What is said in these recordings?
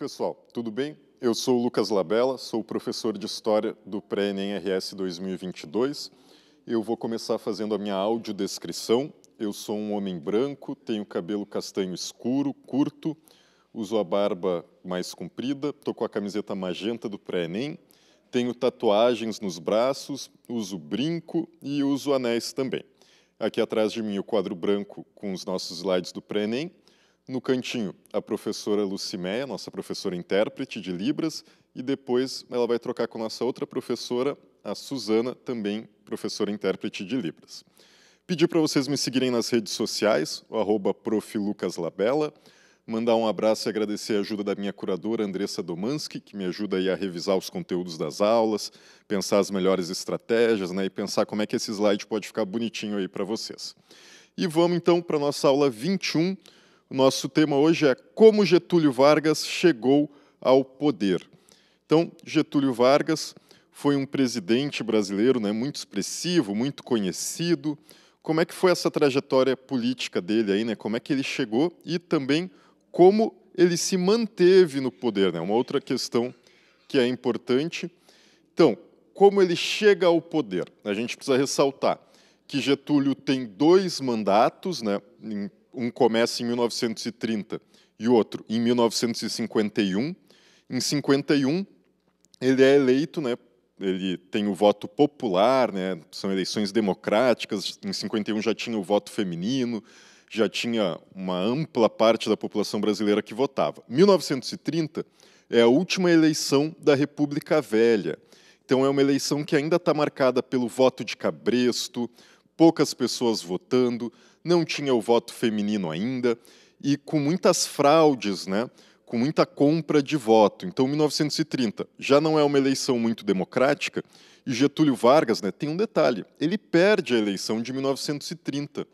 pessoal, tudo bem? Eu sou o Lucas Labella, sou professor de História do Pré-ENEM RS 2022. Eu vou começar fazendo a minha audiodescrição. Eu sou um homem branco, tenho cabelo castanho escuro, curto, uso a barba mais comprida, estou com a camiseta magenta do Pré-ENEM, tenho tatuagens nos braços, uso brinco e uso anéis também. Aqui atrás de mim o quadro branco com os nossos slides do Pré-ENEM, no cantinho, a professora Luciméia, nossa professora intérprete de Libras, e depois ela vai trocar com nossa outra professora, a Suzana, também professora intérprete de Libras. Pedir para vocês me seguirem nas redes sociais, o arroba profilucaslabella, mandar um abraço e agradecer a ajuda da minha curadora, Andressa Domanski, que me ajuda a revisar os conteúdos das aulas, pensar as melhores estratégias né, e pensar como é que esse slide pode ficar bonitinho aí para vocês. E vamos então para a nossa aula 21, o nosso tema hoje é como Getúlio Vargas chegou ao poder. Então, Getúlio Vargas foi um presidente brasileiro né, muito expressivo, muito conhecido. Como é que foi essa trajetória política dele aí, né? Como é que ele chegou e também como ele se manteve no poder, né? Uma outra questão que é importante. Então, como ele chega ao poder? A gente precisa ressaltar que Getúlio tem dois mandatos, né? Um começa em 1930 e outro em 1951. Em 51, ele é eleito, né, ele tem o voto popular, né, são eleições democráticas. Em 51 já tinha o voto feminino, já tinha uma ampla parte da população brasileira que votava. 1930 é a última eleição da República Velha. Então é uma eleição que ainda está marcada pelo voto de cabresto, poucas pessoas votando, não tinha o voto feminino ainda, e com muitas fraudes, né, com muita compra de voto. Então, 1930 já não é uma eleição muito democrática, e Getúlio Vargas né, tem um detalhe: ele perde a eleição de 1930.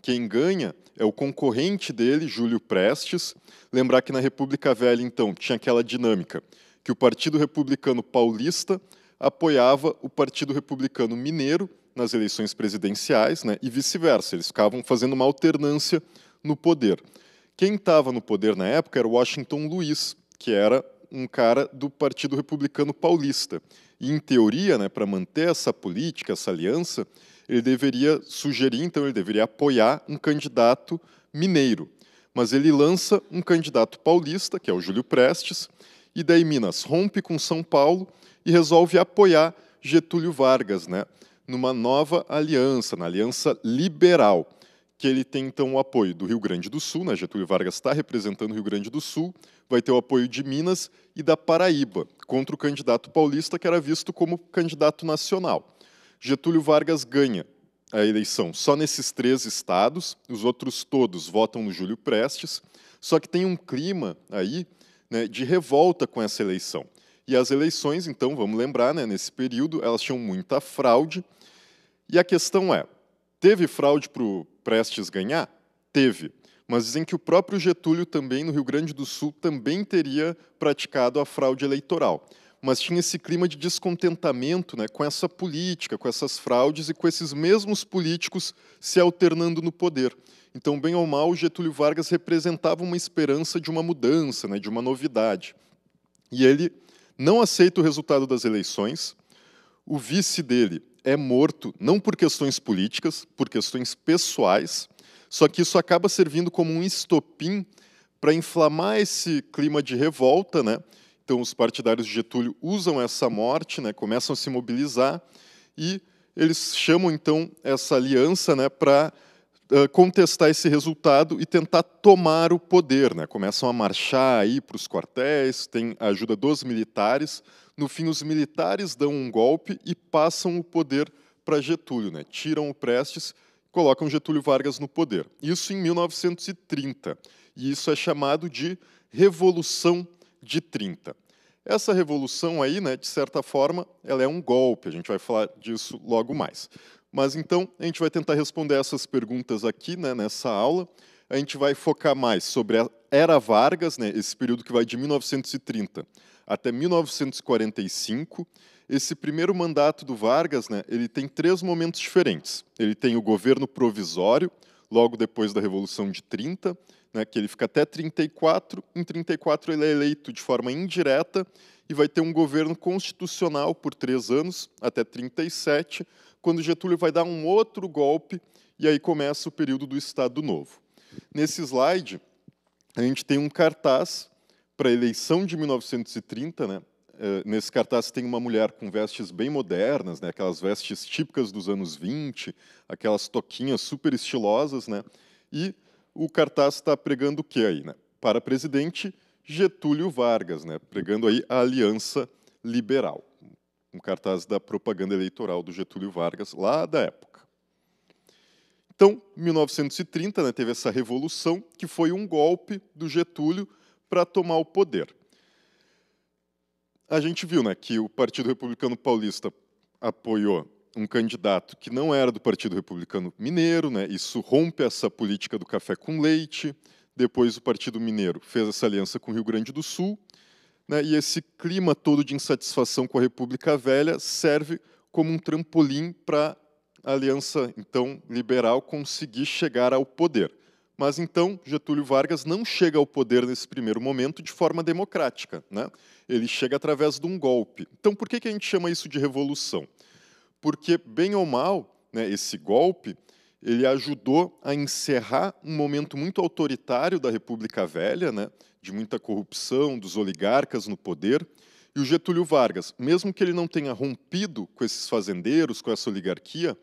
Quem ganha é o concorrente dele, Júlio Prestes. Lembrar que na República Velha, então, tinha aquela dinâmica que o Partido Republicano Paulista apoiava o Partido Republicano Mineiro, nas eleições presidenciais, né, e vice-versa. Eles ficavam fazendo uma alternância no poder. Quem estava no poder na época era Washington Luiz, que era um cara do Partido Republicano Paulista. E, em teoria, né, para manter essa política, essa aliança, ele deveria sugerir, então, ele deveria apoiar um candidato mineiro. Mas ele lança um candidato paulista, que é o Júlio Prestes, e daí Minas rompe com São Paulo e resolve apoiar Getúlio Vargas, né? Numa nova aliança, na Aliança Liberal, que ele tem então o apoio do Rio Grande do Sul, né? Getúlio Vargas está representando o Rio Grande do Sul, vai ter o apoio de Minas e da Paraíba, contra o candidato paulista, que era visto como candidato nacional. Getúlio Vargas ganha a eleição só nesses três estados, os outros todos votam no Júlio Prestes, só que tem um clima aí né, de revolta com essa eleição. E as eleições, então, vamos lembrar, né, nesse período, elas tinham muita fraude. E a questão é: teve fraude para o Prestes ganhar? Teve. Mas dizem que o próprio Getúlio também, no Rio Grande do Sul, também teria praticado a fraude eleitoral. Mas tinha esse clima de descontentamento né, com essa política, com essas fraudes e com esses mesmos políticos se alternando no poder. Então, bem ou mal, Getúlio Vargas representava uma esperança de uma mudança, né, de uma novidade. E ele não aceita o resultado das eleições. O vice dele é morto não por questões políticas, por questões pessoais. Só que isso acaba servindo como um estopim para inflamar esse clima de revolta, né? Então os partidários de Getúlio usam essa morte, né? Começam a se mobilizar e eles chamam então essa aliança, né, para contestar esse resultado e tentar tomar o poder. Né? Começam a marchar aí para os quartéis, tem a ajuda dos militares. No fim, os militares dão um golpe e passam o poder para Getúlio, né? tiram o Prestes, colocam Getúlio Vargas no poder. Isso em 1930. E isso é chamado de Revolução de 30. Essa revolução aí, né, de certa forma, ela é um golpe, a gente vai falar disso logo mais. Mas então a gente vai tentar responder essas perguntas aqui né, nessa aula. A gente vai focar mais sobre a Era Vargas, né, esse período que vai de 1930 até 1945. Esse primeiro mandato do Vargas, né, ele tem três momentos diferentes. Ele tem o governo provisório, logo depois da Revolução de 30, né, que ele fica até 34. Em 34 ele é eleito de forma indireta e vai ter um governo constitucional por três anos, até 37, quando Getúlio vai dar um outro golpe e aí começa o período do Estado Novo. Nesse slide, a gente tem um cartaz para a eleição de 1930, né? É, nesse cartaz tem uma mulher com vestes bem modernas, né? aquelas vestes típicas dos anos 20, aquelas toquinhas super estilosas, né? e o cartaz está pregando o que aí? Né? Para presidente, Getúlio Vargas, né? pregando aí a aliança liberal. Um cartaz da propaganda eleitoral do Getúlio Vargas, lá da época. Então, 1930, né, teve essa revolução, que foi um golpe do Getúlio para tomar o poder. A gente viu né, que o Partido Republicano Paulista apoiou um candidato que não era do Partido Republicano Mineiro, né, isso rompe essa política do café com leite. Depois, o Partido Mineiro fez essa aliança com o Rio Grande do Sul, né, e esse clima todo de insatisfação com a República Velha serve como um trampolim para a aliança então liberal conseguir chegar ao poder. Mas então Getúlio Vargas não chega ao poder nesse primeiro momento de forma democrática, né? Ele chega através de um golpe. Então por que que a gente chama isso de revolução? Porque bem ou mal, né, esse golpe ele ajudou a encerrar um momento muito autoritário da República Velha, né, de muita corrupção dos oligarcas no poder. E o Getúlio Vargas, mesmo que ele não tenha rompido com esses fazendeiros, com essa oligarquia,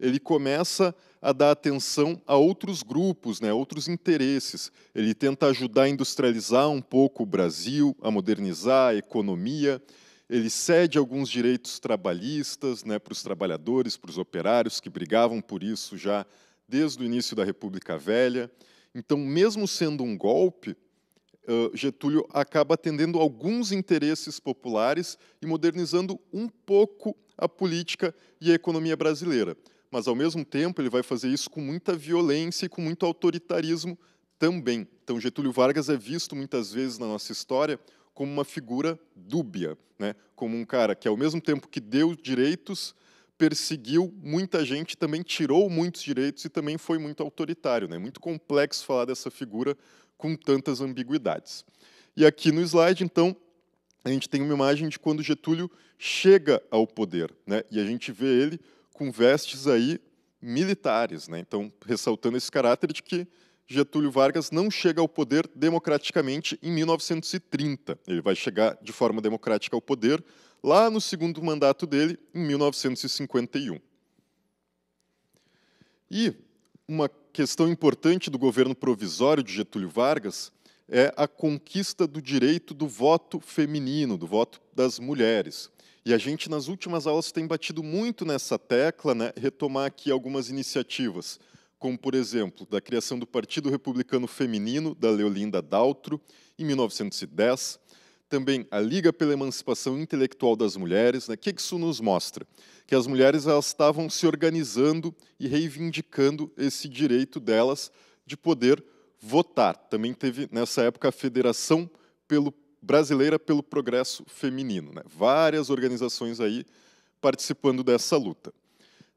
ele começa a dar atenção a outros grupos, né, outros interesses. Ele tenta ajudar a industrializar um pouco o Brasil, a modernizar a economia. Ele cede alguns direitos trabalhistas né, para os trabalhadores, para os operários que brigavam por isso já desde o início da República Velha. Então, mesmo sendo um golpe, Getúlio acaba atendendo alguns interesses populares e modernizando um pouco a política e a economia brasileira mas ao mesmo tempo ele vai fazer isso com muita violência e com muito autoritarismo também. Então Getúlio Vargas é visto muitas vezes na nossa história como uma figura dúbia, né? como um cara que ao mesmo tempo que deu direitos, perseguiu muita gente, também tirou muitos direitos e também foi muito autoritário. É né? muito complexo falar dessa figura com tantas ambiguidades. E aqui no slide, então, a gente tem uma imagem de quando Getúlio chega ao poder, né? e a gente vê ele com vestes aí militares, né? Então, ressaltando esse caráter de que Getúlio Vargas não chega ao poder democraticamente em 1930. Ele vai chegar de forma democrática ao poder lá no segundo mandato dele, em 1951. E uma questão importante do governo provisório de Getúlio Vargas é a conquista do direito do voto feminino, do voto das mulheres. E a gente, nas últimas aulas, tem batido muito nessa tecla, né? retomar aqui algumas iniciativas, como, por exemplo, da criação do Partido Republicano Feminino, da Leolinda Daltro, em 1910, também a Liga pela Emancipação Intelectual das Mulheres. Né? O que isso nos mostra? Que as mulheres elas estavam se organizando e reivindicando esse direito delas de poder votar. Também teve, nessa época, a Federação pelo brasileira pelo progresso feminino. Né? Várias organizações aí participando dessa luta.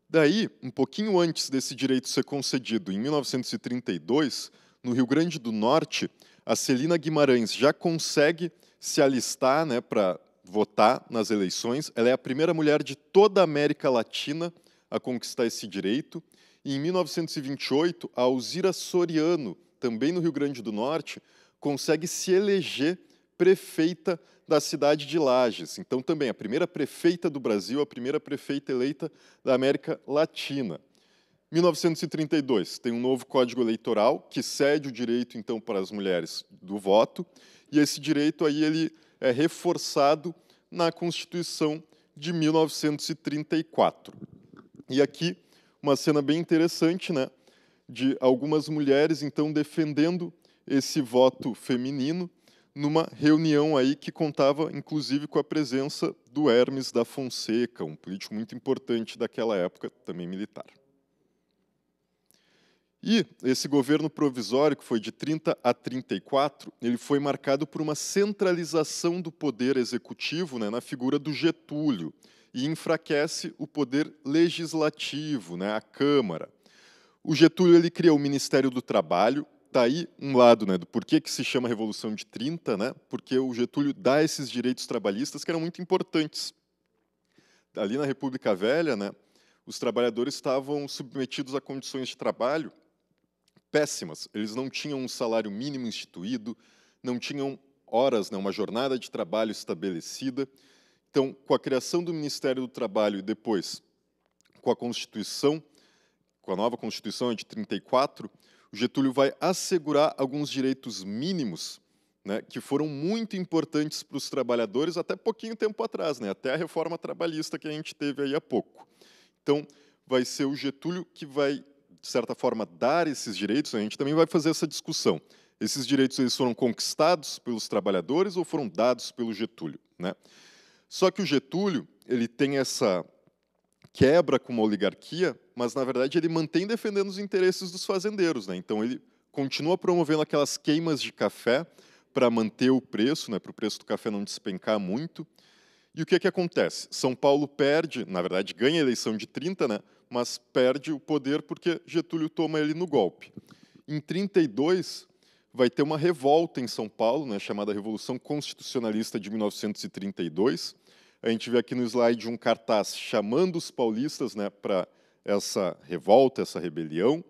Daí, um pouquinho antes desse direito ser concedido, em 1932, no Rio Grande do Norte, a Celina Guimarães já consegue se alistar né, para votar nas eleições. Ela é a primeira mulher de toda a América Latina a conquistar esse direito. E em 1928, a Alzira Soriano, também no Rio Grande do Norte, consegue se eleger prefeita da cidade de Lages. Então, também a primeira prefeita do Brasil, a primeira prefeita eleita da América Latina. 1932, tem um novo Código Eleitoral que cede o direito, então, para as mulheres do voto, e esse direito aí ele é reforçado na Constituição de 1934. E aqui, uma cena bem interessante, né, de algumas mulheres, então, defendendo esse voto feminino, numa reunião aí que contava, inclusive, com a presença do Hermes da Fonseca, um político muito importante daquela época, também militar. E esse governo provisório, que foi de 30 a 34, ele foi marcado por uma centralização do poder executivo né, na figura do Getúlio, e enfraquece o poder legislativo, né, a Câmara. O Getúlio ele cria o Ministério do Trabalho, Está aí um lado né, do porquê que se chama Revolução de 30, né, porque o Getúlio dá esses direitos trabalhistas que eram muito importantes. Ali na República Velha, né, os trabalhadores estavam submetidos a condições de trabalho péssimas. Eles não tinham um salário mínimo instituído, não tinham horas, né, uma jornada de trabalho estabelecida. Então, com a criação do Ministério do Trabalho e depois com a Constituição, com a nova Constituição de 34, o Getúlio vai assegurar alguns direitos mínimos né, que foram muito importantes para os trabalhadores até pouquinho tempo atrás, né, até a reforma trabalhista que a gente teve aí há pouco. Então, vai ser o Getúlio que vai, de certa forma, dar esses direitos, a gente também vai fazer essa discussão. Esses direitos eles foram conquistados pelos trabalhadores ou foram dados pelo Getúlio? Né? Só que o Getúlio ele tem essa quebra com uma oligarquia, mas na verdade ele mantém defendendo os interesses dos fazendeiros, né? Então ele continua promovendo aquelas queimas de café para manter o preço, né, para o preço do café não despencar muito. E o que, que acontece? São Paulo perde, na verdade ganha a eleição de 30, né, mas perde o poder porque Getúlio toma ele no golpe. Em 32 vai ter uma revolta em São Paulo, né, chamada Revolução Constitucionalista de 1932, a gente vê aqui no slide um cartaz chamando os paulistas né, para essa revolta, essa rebelião.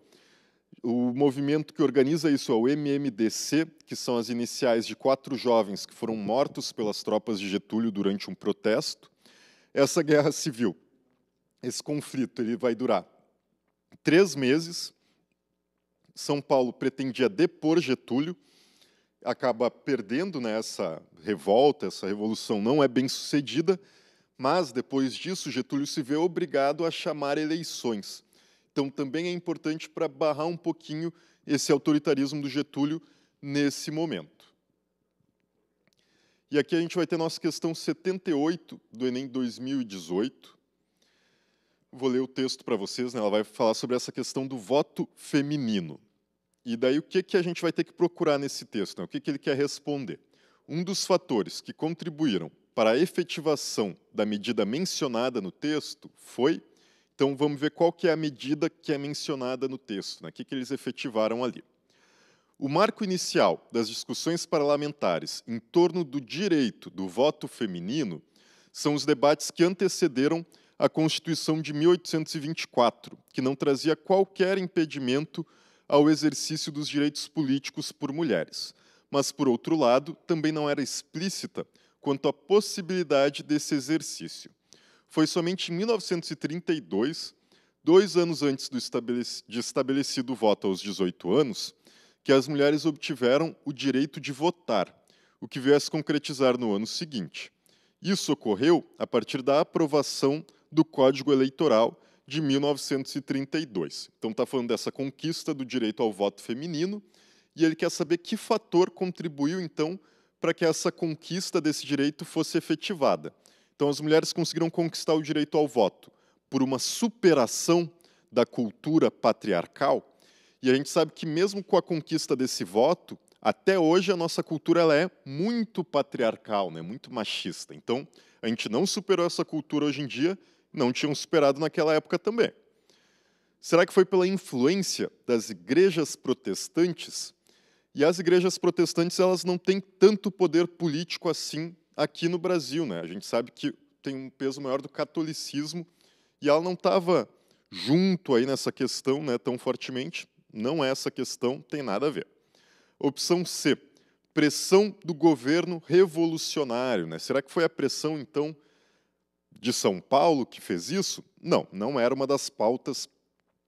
O movimento que organiza isso é o MMDC, que são as iniciais de quatro jovens que foram mortos pelas tropas de Getúlio durante um protesto. Essa guerra civil, esse conflito, ele vai durar três meses. São Paulo pretendia depor Getúlio, acaba perdendo né, essa revolta, essa revolução não é bem sucedida, mas depois disso Getúlio se vê obrigado a chamar eleições. Então também é importante para barrar um pouquinho esse autoritarismo do Getúlio nesse momento. E aqui a gente vai ter nossa questão 78 do Enem 2018. Vou ler o texto para vocês, né? ela vai falar sobre essa questão do voto feminino. E daí o que, que a gente vai ter que procurar nesse texto? Né? O que, que ele quer responder? Um dos fatores que contribuíram para a efetivação da medida mencionada no texto foi, então vamos ver qual que é a medida que é mencionada no texto, né? o que, que eles efetivaram ali. O marco inicial das discussões parlamentares em torno do direito do voto feminino são os debates que antecederam a Constituição de 1824, que não trazia qualquer impedimento ao exercício dos direitos políticos por mulheres, mas, por outro lado, também não era explícita quanto à possibilidade desse exercício. Foi somente em 1932, dois anos antes de estabelecido o voto aos 18 anos, que as mulheres obtiveram o direito de votar, o que veio a se concretizar no ano seguinte. Isso ocorreu a partir da aprovação do Código Eleitoral de 1932. Então está falando dessa conquista do direito ao voto feminino e ele quer saber que fator contribuiu então para que essa conquista desse direito fosse efetivada. Então as mulheres conseguiram conquistar o direito ao voto por uma superação da cultura patriarcal. E a gente sabe que mesmo com a conquista desse voto, até hoje a nossa cultura ela é muito patriarcal, né, muito machista. Então, a gente não superou essa cultura hoje em dia não tinham superado naquela época também. Será que foi pela influência das igrejas protestantes? E as igrejas protestantes elas não têm tanto poder político assim aqui no Brasil, né? A gente sabe que tem um peso maior do catolicismo e ela não estava junto aí nessa questão, né, tão fortemente. Não é essa questão, tem nada a ver. Opção C, pressão do governo revolucionário, né? Será que foi a pressão então de São Paulo que fez isso? Não, não era uma das pautas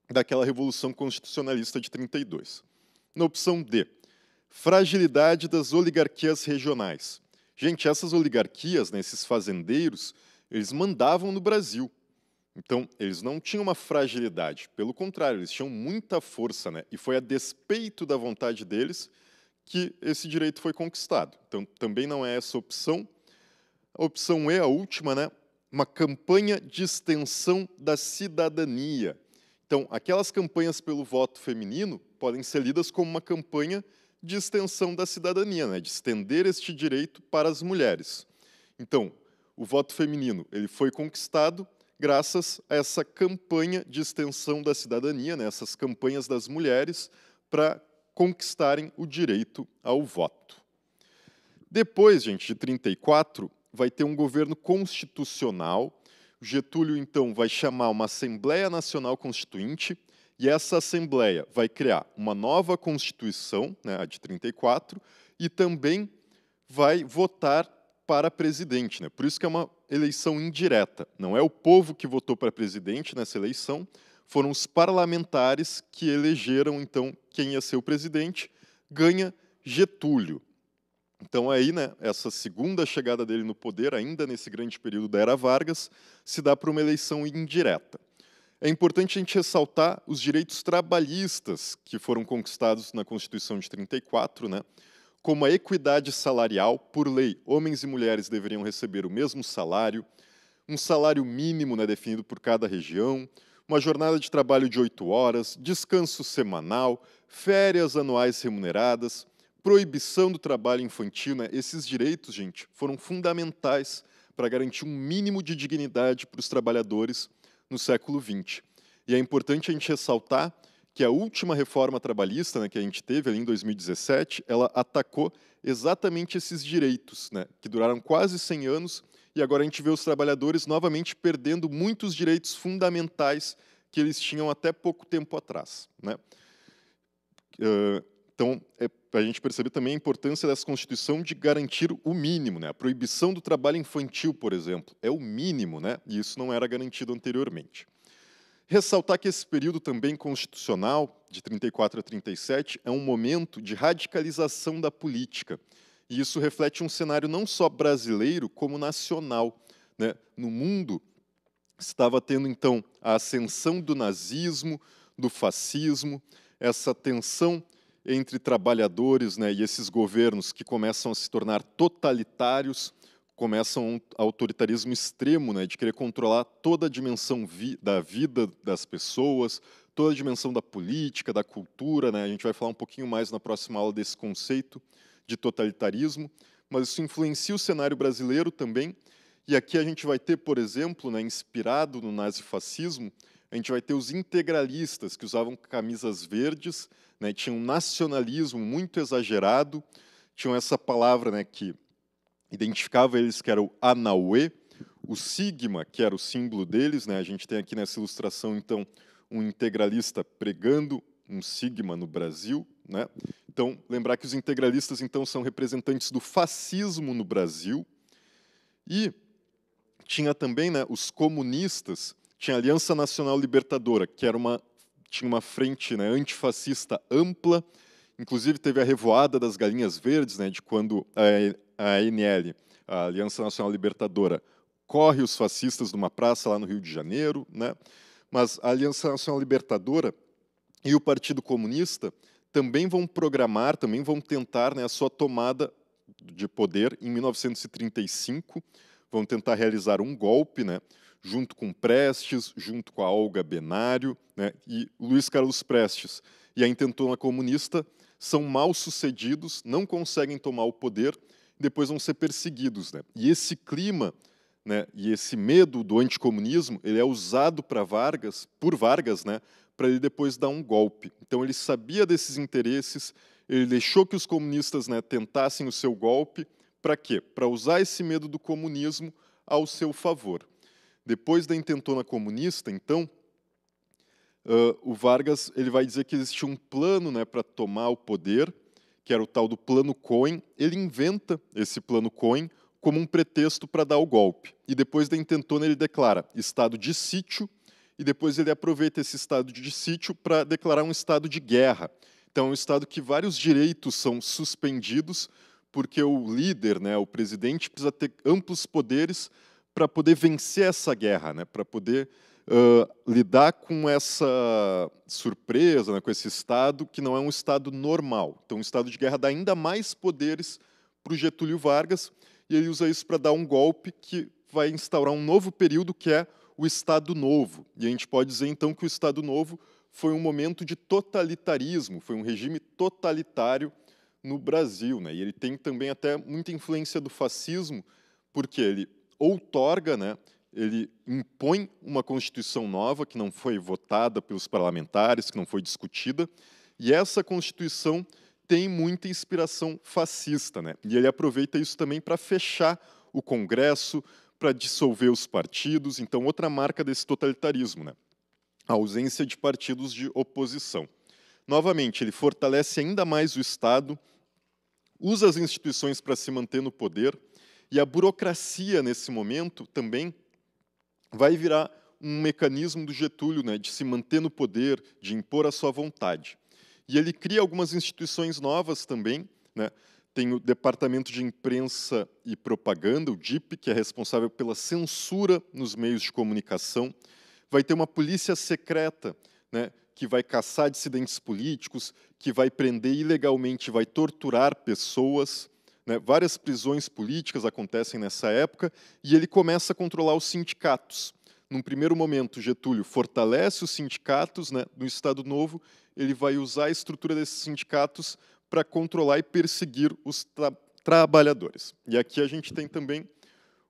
daquela Revolução Constitucionalista de 32. Na opção D, fragilidade das oligarquias regionais. Gente, essas oligarquias, né, esses fazendeiros, eles mandavam no Brasil. Então, eles não tinham uma fragilidade, pelo contrário, eles tinham muita força, né? E foi a despeito da vontade deles que esse direito foi conquistado. Então, também não é essa opção. A opção E, a última, né? Uma campanha de extensão da cidadania. Então, aquelas campanhas pelo voto feminino podem ser lidas como uma campanha de extensão da cidadania, né, de estender este direito para as mulheres. Então, o voto feminino ele foi conquistado graças a essa campanha de extensão da cidadania, né, essas campanhas das mulheres para conquistarem o direito ao voto. Depois, gente, de 34, vai ter um governo constitucional. Getúlio, então, vai chamar uma Assembleia Nacional Constituinte, e essa Assembleia vai criar uma nova Constituição, né, a de 34, e também vai votar para presidente. Né? Por isso que é uma eleição indireta. Não é o povo que votou para presidente nessa eleição, foram os parlamentares que elegeram, então, quem ia ser o presidente. Ganha Getúlio. Então aí, né, essa segunda chegada dele no poder, ainda nesse grande período da era Vargas, se dá para uma eleição indireta. É importante a gente ressaltar os direitos trabalhistas que foram conquistados na Constituição de 34, né? como a equidade salarial, por lei, homens e mulheres deveriam receber o mesmo salário, um salário mínimo né, definido por cada região, uma jornada de trabalho de oito horas, descanso semanal, férias anuais remuneradas, proibição do trabalho infantil, né? esses direitos, gente, foram fundamentais para garantir um mínimo de dignidade para os trabalhadores no século XX. E é importante a gente ressaltar que a última reforma trabalhista né, que a gente teve ali em 2017, ela atacou exatamente esses direitos, né, que duraram quase 100 anos, e agora a gente vê os trabalhadores novamente perdendo muitos direitos fundamentais que eles tinham até pouco tempo atrás. Né? Uh, então, é a gente perceber também a importância dessa Constituição de garantir o mínimo. Né? A proibição do trabalho infantil, por exemplo, é o mínimo, né? e isso não era garantido anteriormente. Ressaltar que esse período também constitucional, de 34 a 37, é um momento de radicalização da política. E isso reflete um cenário não só brasileiro, como nacional. Né? No mundo, estava tendo, então, a ascensão do nazismo, do fascismo, essa tensão entre trabalhadores né, e esses governos que começam a se tornar totalitários, começam um autoritarismo extremo, né, de querer controlar toda a dimensão vi da vida das pessoas, toda a dimensão da política, da cultura. Né, a gente vai falar um pouquinho mais na próxima aula desse conceito de totalitarismo, mas isso influencia o cenário brasileiro também. E aqui a gente vai ter, por exemplo, né, inspirado no nazifascismo, a gente vai ter os integralistas que usavam camisas verdes, né, tinham um nacionalismo muito exagerado, tinham essa palavra né, que identificava eles que era o Anauê, o sigma, que era o símbolo deles, né, a gente tem aqui nessa ilustração, então, um integralista pregando um sigma no Brasil. Né? Então, lembrar que os integralistas, então, são representantes do fascismo no Brasil. E tinha também né, os comunistas, tinha a Aliança Nacional Libertadora, que era uma, tinha uma frente né, antifascista ampla, inclusive teve a revoada das galinhas verdes, né, de quando a, a ANL, a Aliança Nacional Libertadora, corre os fascistas numa praça lá no Rio de Janeiro, né, mas a Aliança Nacional Libertadora e o Partido Comunista também vão programar, também vão tentar né, a sua tomada de poder em 1935, vão tentar realizar um golpe, né, junto com Prestes, junto com a Olga Benário né, e Luiz Carlos Prestes e a intentona comunista são mal sucedidos, não conseguem tomar o poder, depois vão ser perseguidos. Né? E esse clima né, e esse medo do anticomunismo ele é usado para Vargas, por Vargas, né, para ele depois dar um golpe. Então ele sabia desses interesses, ele deixou que os comunistas né, tentassem o seu golpe, para quê? Para usar esse medo do comunismo ao seu favor. Depois da intentona comunista, então, uh, o Vargas ele vai dizer que existia um plano né, para tomar o poder, que era o tal do plano Cohen. Ele inventa esse plano Cohen como um pretexto para dar o golpe. E depois da intentona ele declara estado de sítio, e depois ele aproveita esse estado de sítio para declarar um estado de guerra. Então, é um estado que vários direitos são suspendidos, porque o líder, né, o presidente, precisa ter amplos poderes para poder vencer essa guerra, né? para poder uh, lidar com essa surpresa, né? com esse Estado que não é um Estado normal. Então, o estado de guerra dá ainda mais poderes para o Getúlio Vargas, e ele usa isso para dar um golpe que vai instaurar um novo período, que é o Estado Novo. E a gente pode dizer, então, que o Estado Novo foi um momento de totalitarismo, foi um regime totalitário no Brasil. Né? E ele tem também até muita influência do fascismo, porque ele outorga né, ele impõe uma Constituição nova que não foi votada pelos parlamentares, que não foi discutida, e essa Constituição tem muita inspiração fascista, né? E ele aproveita isso também para fechar o Congresso, para dissolver os partidos. Então, outra marca desse totalitarismo, né? A ausência de partidos de oposição. Novamente, ele fortalece ainda mais o Estado, usa as instituições para se manter no poder, e a burocracia, nesse momento, também vai virar um mecanismo do Getúlio né, de se manter no poder, de impor a sua vontade. E ele cria algumas instituições novas também. Né? Tem o Departamento de Imprensa e Propaganda, o DIP, que é responsável pela censura nos meios de comunicação. Vai ter uma polícia secreta, né, que vai caçar dissidentes políticos, que vai prender ilegalmente, vai torturar pessoas. Né? Várias prisões políticas acontecem nessa época, e ele começa a controlar os sindicatos. Num primeiro momento, Getúlio fortalece os sindicatos né, no Estado Novo, ele vai usar a estrutura desses sindicatos para controlar e perseguir os tra trabalhadores. E aqui a gente tem também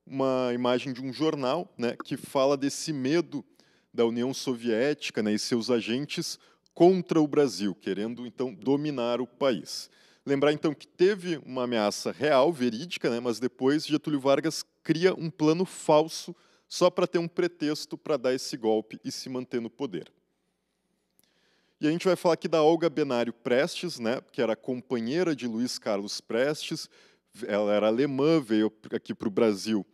uma imagem de um jornal né, que fala desse medo da União Soviética né, e seus agentes contra o Brasil, querendo então dominar o país. Lembrar então que teve uma ameaça real, verídica, né, mas depois Getúlio Vargas cria um plano falso só para ter um pretexto para dar esse golpe e se manter no poder. E a gente vai falar aqui da Olga Benário Prestes, né, que era companheira de Luiz Carlos Prestes, ela era alemã, veio aqui para o Brasil,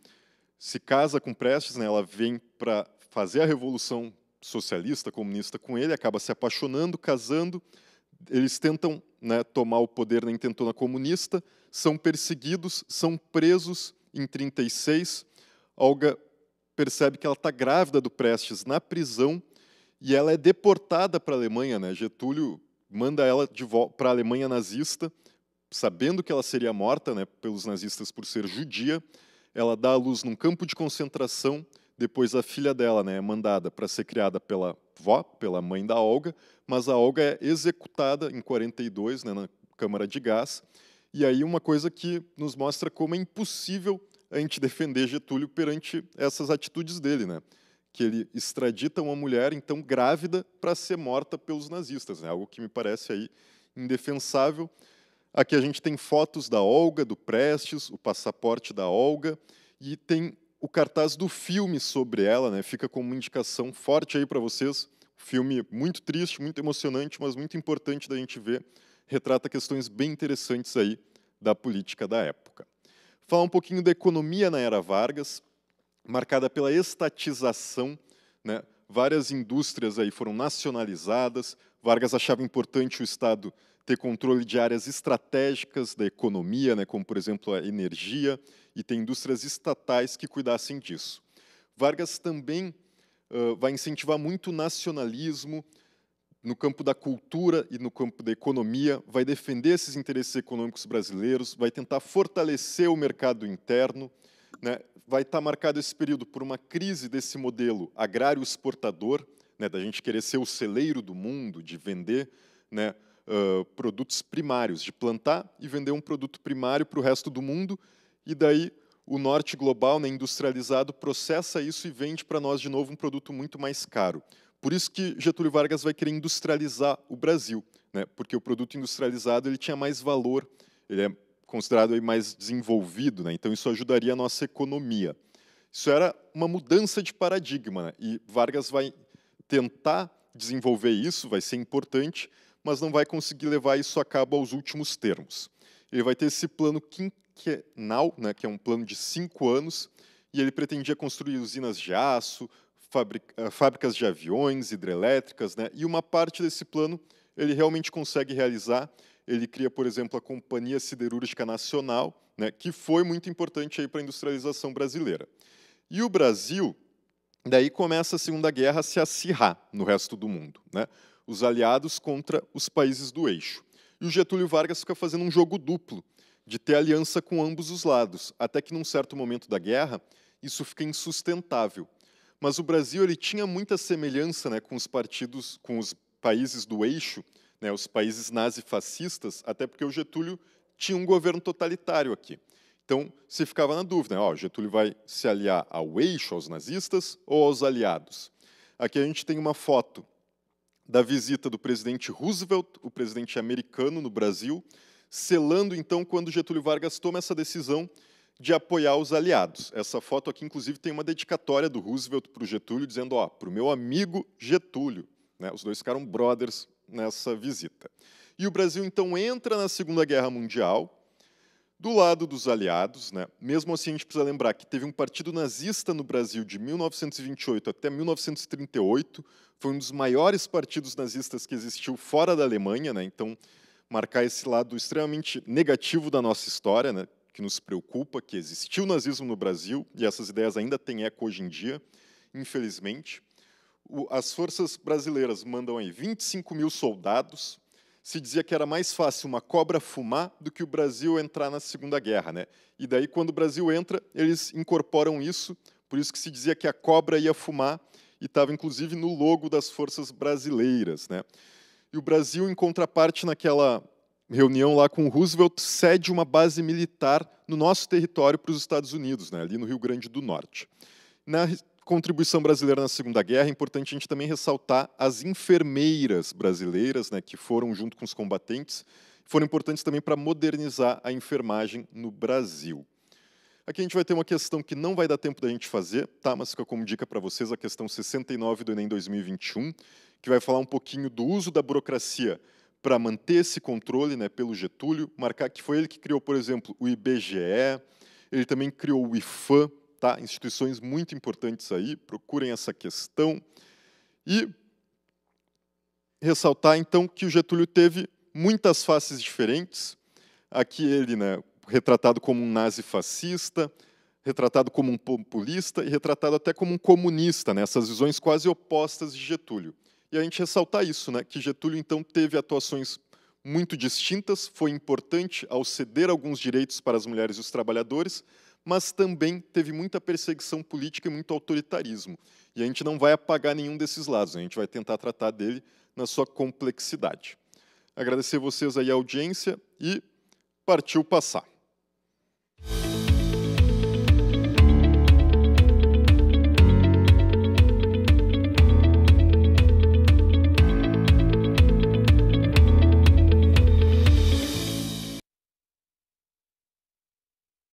se casa com Prestes, né, ela vem para fazer a revolução socialista, comunista com ele, acaba se apaixonando, casando, eles tentam né, tomar o poder na intentona comunista, são perseguidos, são presos em 36. Olga percebe que ela está grávida do Prestes na prisão e ela é deportada para a Alemanha. Né? Getúlio manda ela para a Alemanha nazista, sabendo que ela seria morta né, pelos nazistas por ser judia. Ela dá à luz num campo de concentração. Depois a filha dela né, é mandada para ser criada pela vó, pela mãe da Olga, mas a Olga é executada em 42 né, na Câmara de Gás. E aí uma coisa que nos mostra como é impossível a gente defender Getúlio perante essas atitudes dele, né? que ele extradita uma mulher, então grávida, para ser morta pelos nazistas, né? algo que me parece aí indefensável. Aqui a gente tem fotos da Olga, do Prestes, o passaporte da Olga, e tem o cartaz do filme sobre ela, né? fica como uma indicação forte aí para vocês. Filme muito triste, muito emocionante, mas muito importante da gente ver. Retrata questões bem interessantes aí da política da época. Falar um pouquinho da economia na era Vargas, marcada pela estatização, né? várias indústrias aí foram nacionalizadas. Vargas achava importante o Estado ter controle de áreas estratégicas da economia, né? como, por exemplo, a energia, e ter indústrias estatais que cuidassem disso. Vargas também uh, vai incentivar muito o nacionalismo, no campo da cultura e no campo da economia, vai defender esses interesses econômicos brasileiros, vai tentar fortalecer o mercado interno, né? vai estar marcado esse período por uma crise desse modelo agrário exportador, né? da gente querer ser o celeiro do mundo, de vender né? uh, produtos primários, de plantar e vender um produto primário para o resto do mundo, e daí o norte global, né, industrializado, processa isso e vende para nós de novo um produto muito mais caro. Por isso que Getúlio Vargas vai querer industrializar o Brasil, né? porque o produto industrializado ele tinha mais valor, ele é considerado aí mais desenvolvido, né? então isso ajudaria a nossa economia. Isso era uma mudança de paradigma, né? e Vargas vai tentar desenvolver isso, vai ser importante, mas não vai conseguir levar isso a cabo aos últimos termos. Ele vai ter esse plano quinquenal, né, que é um plano de cinco anos, e ele pretendia construir usinas de aço, eh, fábricas de aviões, hidrelétricas, né? e uma parte desse plano ele realmente consegue realizar. Ele cria, por exemplo, a Companhia Siderúrgica Nacional, né? que foi muito importante para a industrialização brasileira. E o Brasil, daí começa a Segunda Guerra a se acirrar no resto do mundo. Né? Os aliados contra os países do eixo. E o Getúlio Vargas fica fazendo um jogo duplo, de ter aliança com ambos os lados, até que, num certo momento da guerra, isso fica insustentável mas o Brasil ele tinha muita semelhança né, com os partidos, com os países do eixo, né, os países nazifascistas, até porque o Getúlio tinha um governo totalitário aqui. Então, se ficava na dúvida, ó, Getúlio vai se aliar ao eixo, aos nazistas, ou aos aliados? Aqui a gente tem uma foto da visita do presidente Roosevelt, o presidente americano no Brasil, selando então quando Getúlio Vargas toma essa decisão de apoiar os aliados. Essa foto aqui, inclusive, tem uma dedicatória do Roosevelt para o Getúlio, dizendo, ó, para o meu amigo Getúlio. Né? Os dois ficaram brothers nessa visita. E o Brasil, então, entra na Segunda Guerra Mundial, do lado dos aliados, né? mesmo assim a gente precisa lembrar que teve um partido nazista no Brasil de 1928 até 1938, foi um dos maiores partidos nazistas que existiu fora da Alemanha, né? então marcar esse lado extremamente negativo da nossa história, né? que nos preocupa, que existiu nazismo no Brasil, e essas ideias ainda têm eco hoje em dia, infelizmente. as forças brasileiras mandam aí 25 mil soldados, se dizia que era mais fácil uma cobra fumar do que o Brasil entrar na Segunda Guerra. Né? E daí, quando o Brasil entra, eles incorporam isso, por isso que se dizia que a cobra ia fumar, e estava inclusive no logo das forças brasileiras. Né? E o Brasil, em contraparte, naquela reunião lá com Roosevelt, cede uma base militar no nosso território para os Estados Unidos, né? ali no Rio Grande do Norte. Na contribuição brasileira na Segunda Guerra, é importante a gente também ressaltar as enfermeiras brasileiras, né, que foram junto com os combatentes, foram importantes também para modernizar a enfermagem no Brasil. Aqui a gente vai ter uma questão que não vai dar tempo da gente fazer, tá? mas fica como dica para vocês a questão 69 do Enem 2021, que vai falar um pouquinho do uso da burocracia para manter esse controle né, pelo Getúlio, marcar que foi ele que criou, por exemplo, o IBGE, ele também criou o IFAM, tá? instituições muito importantes aí, procurem essa questão. E ressaltar, então, que o Getúlio teve muitas faces diferentes. Aqui ele, né, retratado como um nazi-fascista, retratado como um populista e retratado até como um comunista, né, essas visões quase opostas de Getúlio. E a gente ressaltar isso, né, que Getúlio, então, teve atuações muito distintas, foi importante ao ceder alguns direitos para as mulheres e os trabalhadores, mas também teve muita perseguição política e muito autoritarismo. E a gente não vai apagar nenhum desses lados, a gente vai tentar tratar dele na sua complexidade. Agradecer vocês aí a audiência e partiu passar.